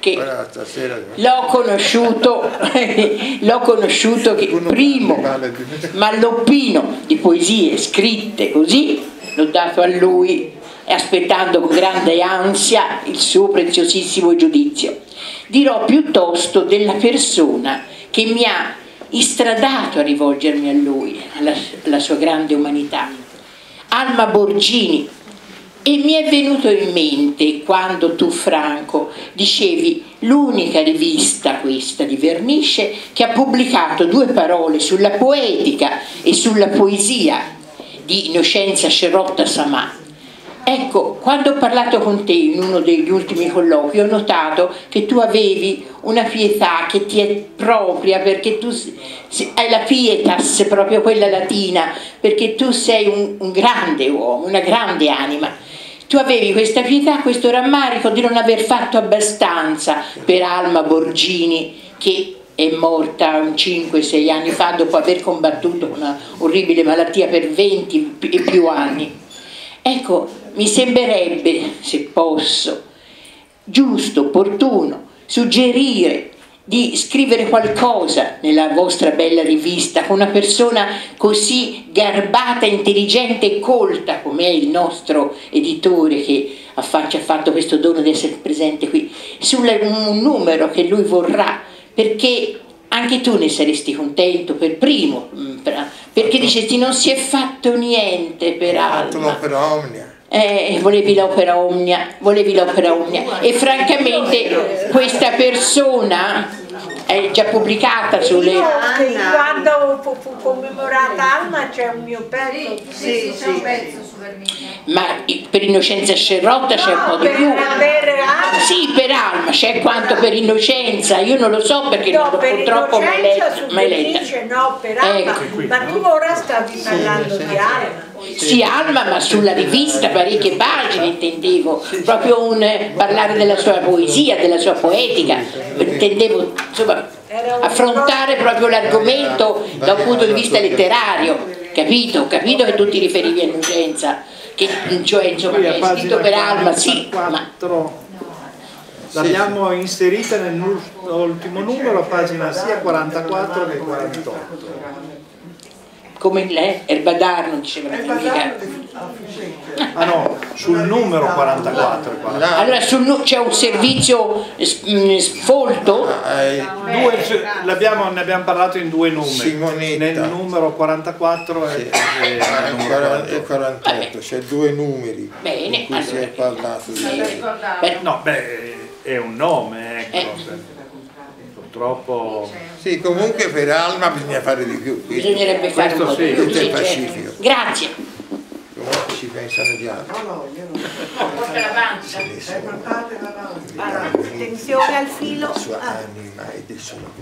che l'ho conosciuto, l'ho conosciuto che primo malloppino di poesie scritte così, l'ho dato a lui aspettando con grande ansia il suo preziosissimo giudizio. Dirò piuttosto della persona che mi ha istradato a rivolgermi a lui, alla, alla sua grande umanità. Alma Borgini, e mi è venuto in mente quando tu, Franco, dicevi l'unica rivista questa di Vernice che ha pubblicato due parole sulla poetica e sulla poesia di Innocenza Scerotta Samà. Ecco, quando ho parlato con te in uno degli ultimi colloqui ho notato che tu avevi una pietà che ti è propria perché tu hai la pietas, proprio quella latina, perché tu sei un, un grande uomo, una grande anima. Tu avevi questa pietà, questo rammarico di non aver fatto abbastanza per Alma Borgini che è morta un 5-6 anni fa dopo aver combattuto una orribile malattia per 20 e più anni. Ecco, mi sembrerebbe, se posso, giusto, opportuno, suggerire di scrivere qualcosa nella vostra bella rivista con una persona così garbata, intelligente e colta come è il nostro editore che ci ha fatto questo dono di essere presente qui, su un numero che lui vorrà, perché anche tu ne saresti contento per primo, mm, per- perché dicesti non si è fatto niente per Alma. l'opera omnia. Eh, volevi l'opera omnia, volevi l'opera omnia e francamente questa persona è già pubblicata sulle... Io quando fu, fu commemorata Alma c'è un mio pezzo. Sì, sì, c'è un pezzo ma per Innocenza Scerrotta c'è un po' di per, più. per Alma. Sì, c'è quanto per Innocenza, io non lo so perché non No, l'ho per purtroppo mai su mai letta. No, per Alma. Ecco. Ma tu ora stavi parlando di Alma. Sì, Alma, ma sulla rivista parecchie pagine intendevo, proprio un eh, parlare della sua poesia, della sua poetica, intendevo insomma affrontare proprio l'argomento da un punto di vista letterario, capito? Capito che tu ti riferivi a Innocenza, che cioè insomma hai scritto per Alma, sì, ma 44 l'abbiamo inserita nell'ultimo numero, pagina sia 44 che 48. come lei, Erbadar non diceva amica. Ah no, sul numero 44. e 48. Allora sul c'è un servizio s- mm, sfolto? Eh, Due- l'abbiamo- ne abbiamo parlato in due numeri, Simonetta. nel numero 44 e, sì, e nel il numero 40 e 48. 48, c'è due numeri Bene, cui si è allora. parlato di Beh, No, beh, è un nome, ecco. Eh. Purtroppo Sì, comunque per Alma bisogna fare di più, questo, bisognerebbe fare un questo po' di sì, più, è sì, certo. pacifico. Grazie. comunque ci pensano gli altri. Porta la pancia. Adesso, Attenzione al filo. la sua anima ed è solo